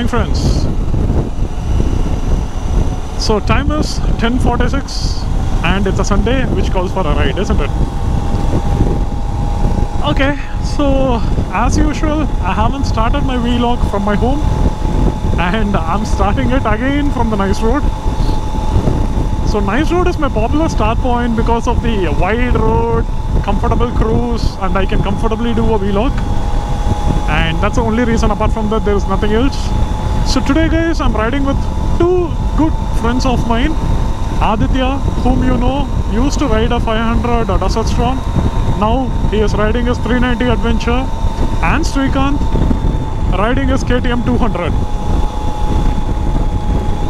morning, friends. So time is 10:46, and it's a Sunday, which calls for a ride, isn't it? Okay, so as usual, I haven't started my vlog from my home, and I'm starting it again from the nice road. So nice road is my popular start point because of the wide road, comfortable cruise, and I can comfortably do a vlog that's the only reason apart from that there is nothing else. So today guys i'm riding with two good friends of mine. Aditya whom you know used to ride a 500 Desert Storm now he is riding his 390 adventure. And Srikanth riding his KTM 200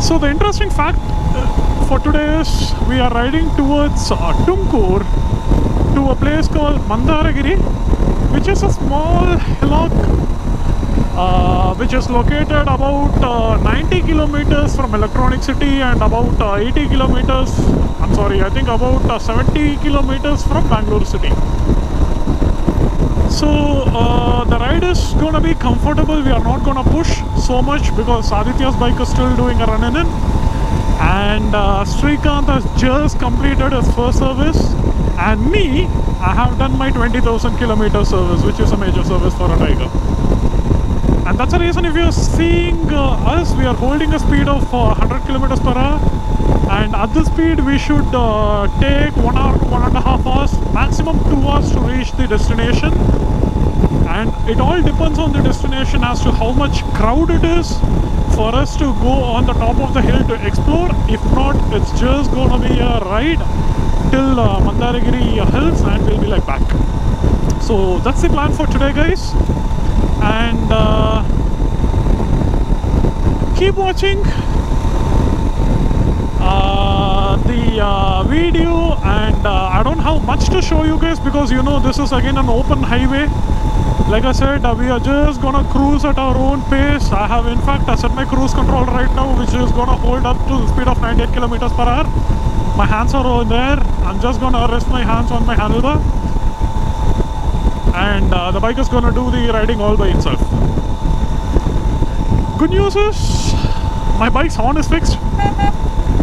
so the interesting fact uh, for today is we are riding towards uh, Tumkur to a place called Mandaragiri which is a small hillock uh, which is located about uh, 90 kilometers from Electronic City and about uh, 80 kilometers, I'm sorry, I think about uh, 70 kilometers from Bangalore City. So uh, the ride is going to be comfortable. We are not going to push so much because Aditya's bike is still doing a run in. And uh, Srikanth has just completed his first service. And me, I have done my 20,000 kilometer service, which is a major service for a Tiger. And that's the reason if you're seeing uh, us, we are holding a speed of uh, 100 kilometers per hour. And at this speed, we should uh, take one hour to one and a half hours, maximum two hours to reach the destination. And it all depends on the destination as to how much crowd it is for us to go on the top of the hill to explore. If not, it's just gonna be a ride till uh, Mandaragiri hills and we'll be like back. So that's the plan for today, guys. And uh, keep watching uh, the uh, video and don't have much to show you guys because you know this is again an open highway. Like I said we are just gonna cruise at our own pace. I have in fact I set my cruise control right now which is gonna hold up to the speed of 98 kilometers per hour. My hands are over there. I'm just gonna rest my hands on my handlebar. And uh, the bike is gonna do the riding all by itself. Good news is my bike's horn is fixed.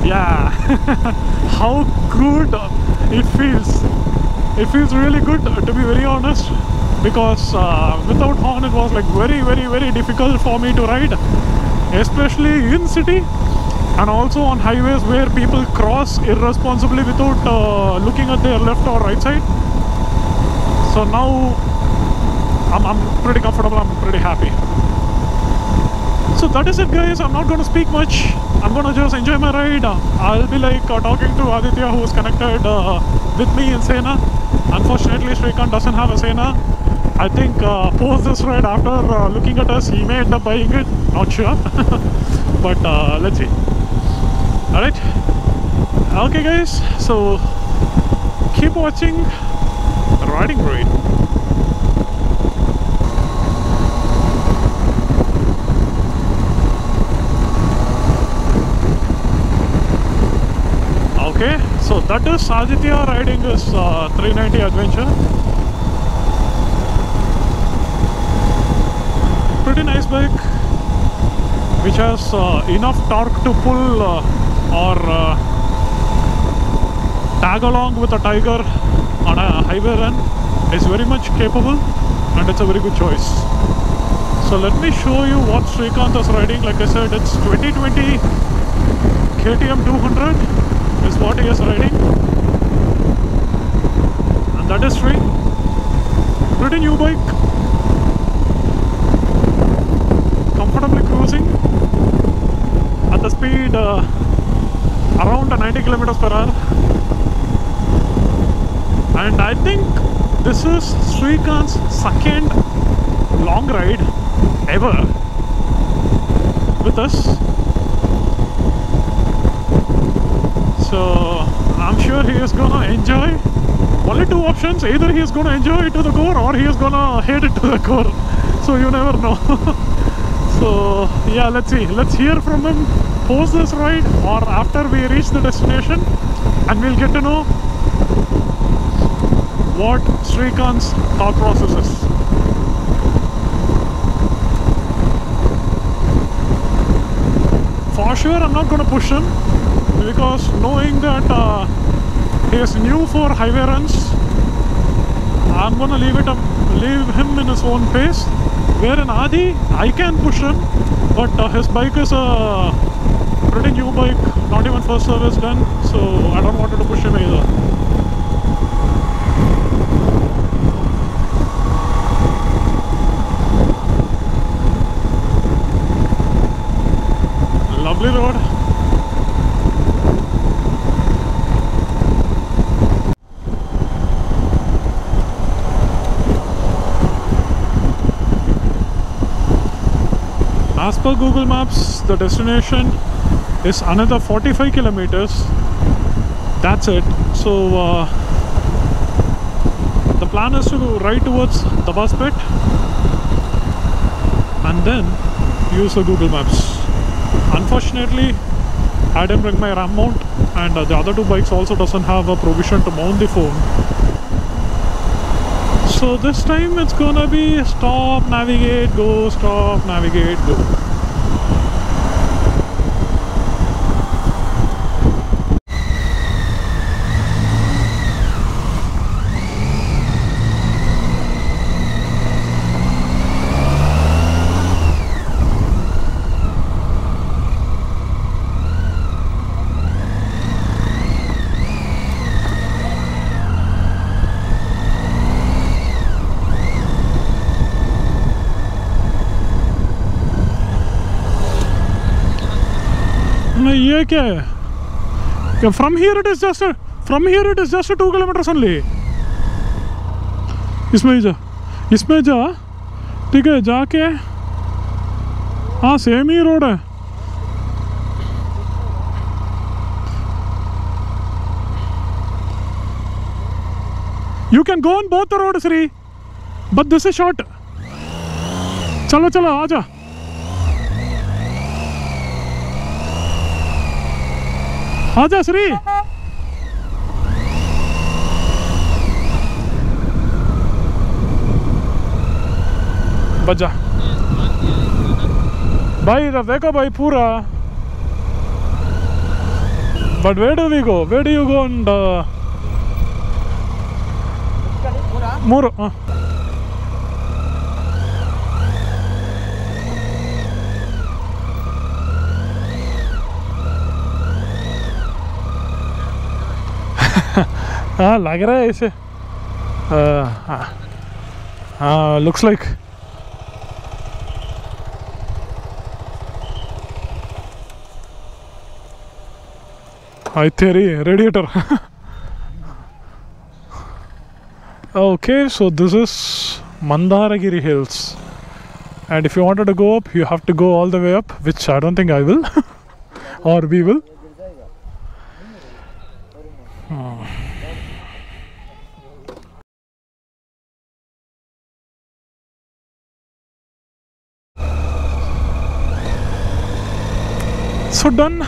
Yeah. How good it feels it feels really good to be very honest because uh, without horn it was like very very very difficult for me to ride especially in city and also on highways where people cross irresponsibly without uh, looking at their left or right side. So now I'm, I'm pretty comfortable I'm pretty happy. So that is it guys. I'm not going to speak much i'm to just enjoy my ride. I'll be like uh, talking to aditya who is connected uh, with me in sena. Unfortunately srikanth doesn't have a sena. I think uh, post this ride after uh, looking at us he may end up buying it. Not sure. But uh, let's see. All right okay guys. So keep watching Riding Breed okay so that is Aditya riding his uh, 390 adventure. Pretty nice bike which has uh, enough torque to pull uh, or uh, tag along with a tiger on a highway run is very much capable and it's a very good choice. So let me show you what Srikanth is riding. Like I said it's 2020 KTM 200 is he is riding and that is free. Pretty new bike. Comfortably cruising. At the speed uh, around 90 kilometers per hour. And I think this is Srikanth's second long ride ever with us so I'm sure he is gonna enjoy only two options. Either he is gonna enjoy it to the core or he is gonna hate it to the core. So you never know. So yeah let's see. Let's hear from him. Post this ride or after we reach the destination and we'll get to know what Srikanth's thought process is. For sure I'm not to push him because knowing that uh, he is new for highway runs, I'm to leave it um, leave him in his own pace. Where in Adi, I can push him, but uh, his bike is a pretty new bike, not even first service done, so I don't want to push him either. Lovely road. As per Google Maps, the destination is another 45 kilometers. That's it. So uh, the plan is to go right towards the bus pit and then use the Google Maps. Unfortunately, I didn't bring my RAM mount and uh, the other two bikes also doesn't have a provision to mount the phone. So this time it's gonna be stop, navigate, go, stop, navigate, go. ये क्या है? From here it is just from here it is just two kilometre only इसमें ही जा। इसमें जा। ठीक है, जाके हाँ सेम ही रोड है। You can go on both the road Shri but this is short चलो चलो, आ जा। हाँ जा श्री बजा भाई इधर देखो भाई पूरा। But wait we go wait you go and more हाँ। हाँ लग रहा है ऐसे हाँ looks like I theory radiator. okay, so this is Mandaragiri Hills, and if you wanted to go up, you have to go all the way up, which I don't think I will, or we will. Done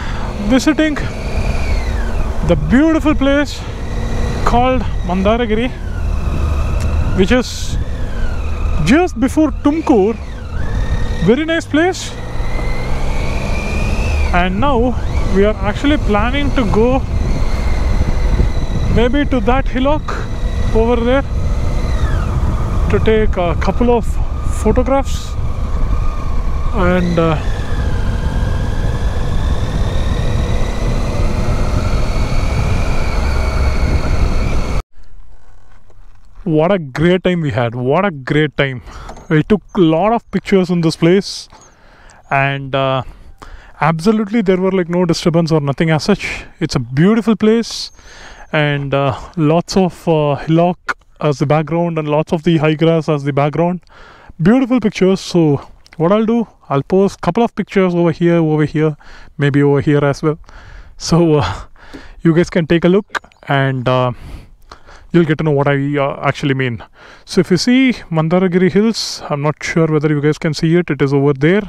visiting the beautiful place called Mandaragiri, which is just before Tumkur. Very nice place. And now we are actually planning to go maybe to that hillock over there to take a couple of photographs and uh, what a great time we had. What a great time. We took a lot of pictures in this place and uh, absolutely there were like no disturbance or nothing as such. It's a beautiful place and uh, lots of uh, hillock as the background and lots of the high grass as the background. Beautiful pictures. So what i'll do i'll post couple of pictures over here over here maybe over here as well. So uh, you guys can take a look and uh, you'll get to know what I uh, actually mean. So if you see Mandaragiri Hills, I'm not sure whether you guys can see it. It is over there.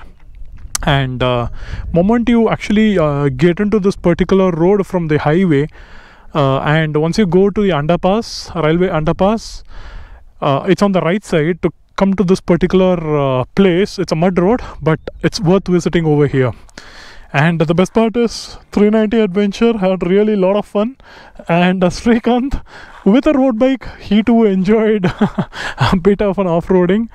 And uh, moment you actually uh, get into this particular road from the highway, uh, and once you go to the underpass, railway underpass, uh, it's on the right side to come to this particular uh, place. It's a mud road, but it's worth visiting over here. And the best part is 390 Adventure had really a lot of fun. And uh, Srikanth, with a road bike, he too enjoyed a bit of an off-roading.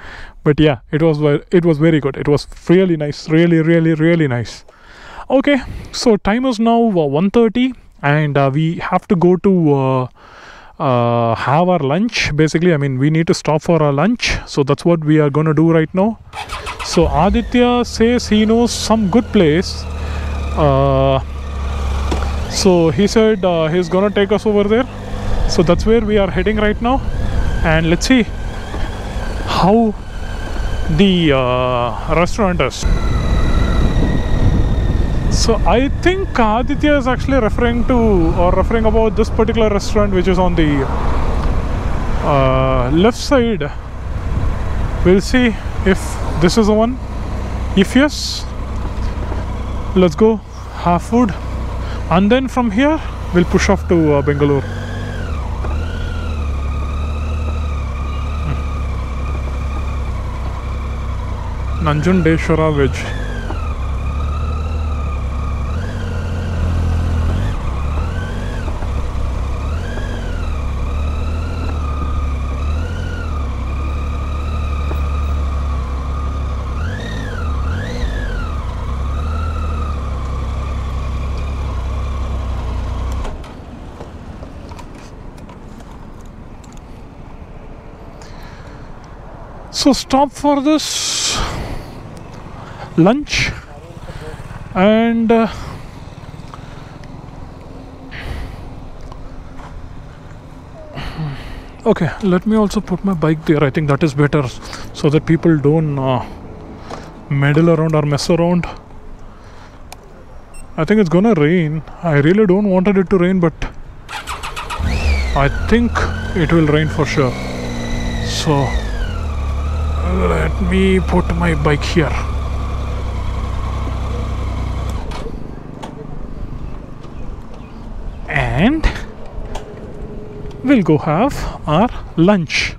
But yeah, it was it was very good. It was really nice, really, really, really nice. Okay, so time is now uh, 1.30 and uh, we have to go to uh, uh, have our lunch. Basically, I mean, we need to stop for our lunch. So that's what we are going to do right now. So Aditya says he knows some good place. Uh, so he said uh, he's gonna take us over there. So that's where we are heading right now, and let's see how the uh, restaurant is. So I think Aditya is actually referring to or referring about this particular restaurant, which is on the uh, left side. We'll see if this is the one. If yes, let's go have food, and then from here we'll push off to uh, Bangalore. Nanjundeshwara Veg. So stop for this lunch and uh, okay let me also put my bike there. I think that is better so that people don't uh, meddle around or mess around. I think it's gonna rain. I really don't wanted it to rain but i think it will rain for sure. So let me put my bike here. And we'll go have our lunch.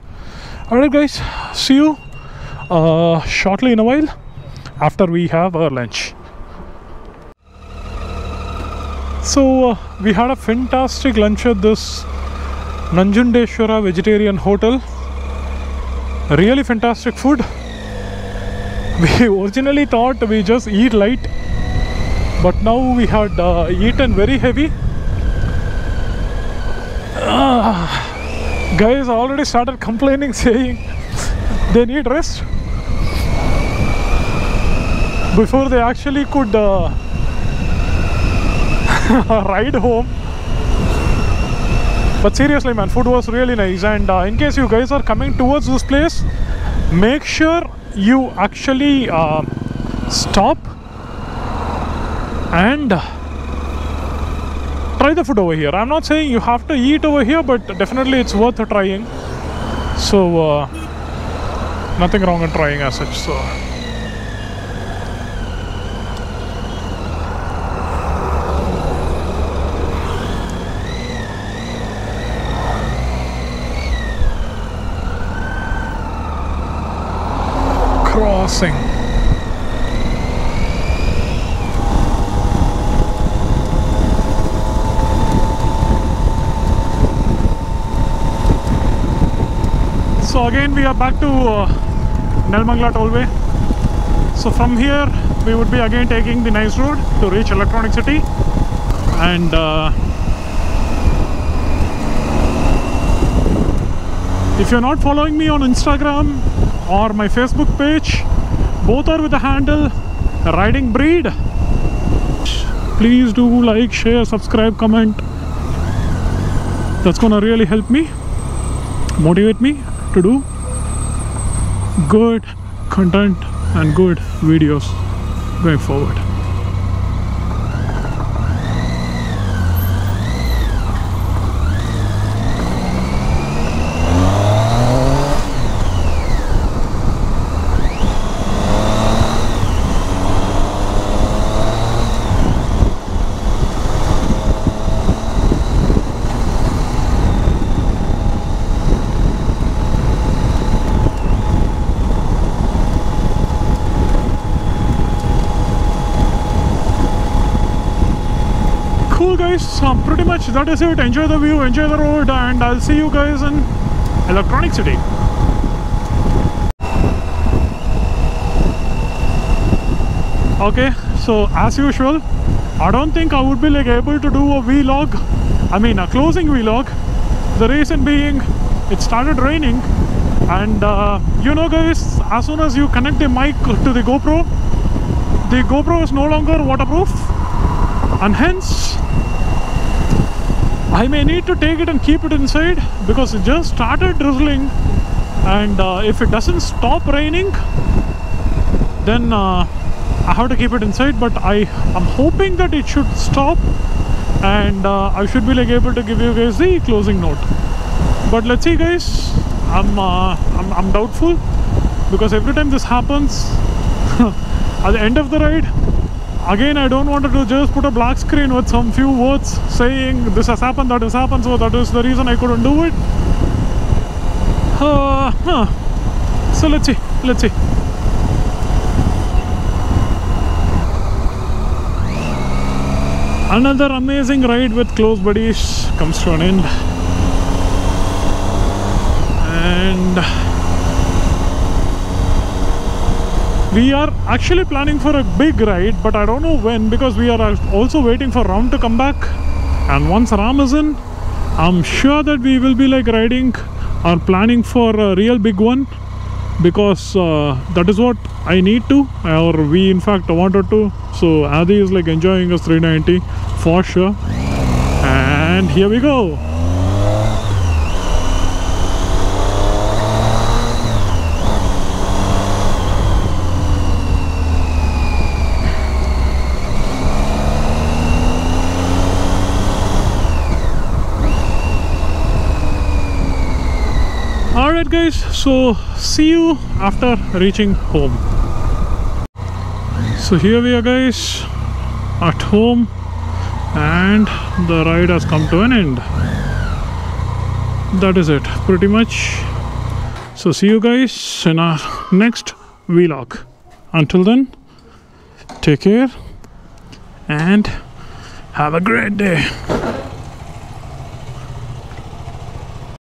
Alright guys see you uh, shortly in a while after we have our lunch. So uh, we had a fantastic lunch at this Nanjundeshwara vegetarian hotel really fantastic food. We originally thought we just eat light but now we had uh, eaten very heavy. Ah, guys already started complaining saying they need rest. Before they actually could uh, ride home but seriously man food was really nice. And uh, in case you guys are coming towards this place make sure you actually uh, stop and try the food over here. I'm not saying you have to eat over here but definitely it's worth trying. So uh, nothing wrong in trying as such so so again we are back to uh, Nelmangla tollway so from here we would be again taking the nice road to reach electronic city. And uh, if you're not following me on instagram or my facebook page both are with the handle. Riding breed. Please do like share subscribe comment. That's gonna really help me motivate me to do good content and good videos going forward um, pretty much that is it. Enjoy the view enjoy the road and i'll see you guys in electronic city. Okay so as usual i don't think i would be like able to do a vlog i mean a closing vlog. The reason being it started raining and uh, you know guys as soon as you connect the mic to the gopro the gopro is no longer waterproof and hence I may need to take it and keep it inside because it just started drizzling and uh, if it doesn't stop raining then uh, I have to keep it inside but I am hoping that it should stop and uh, I should be like able to give you guys the closing note. But let's see guys. I'm, uh, I'm, I'm doubtful because every time this happens at the end of the ride again I don't want to just put a black screen with some few words saying this has happened that has happened so that is the reason I couldn't do it. Uh, huh. so let's see let's see. Another amazing ride with close buddies comes to an end. And we are actually planning for a big ride but I don't know when because we are also waiting for Ram to come back. And once Ram is in I'm sure that we will be like riding or planning for a real big one because uh, that is what I need to or we in fact wanted to. So Adi is like enjoying his 390 for sure. And here we go Guys, so see you after reaching home. So here we are guys at home and the ride has come to an end. That is it pretty much. So see you guys in our next vlog. Until then, take care and have a great day.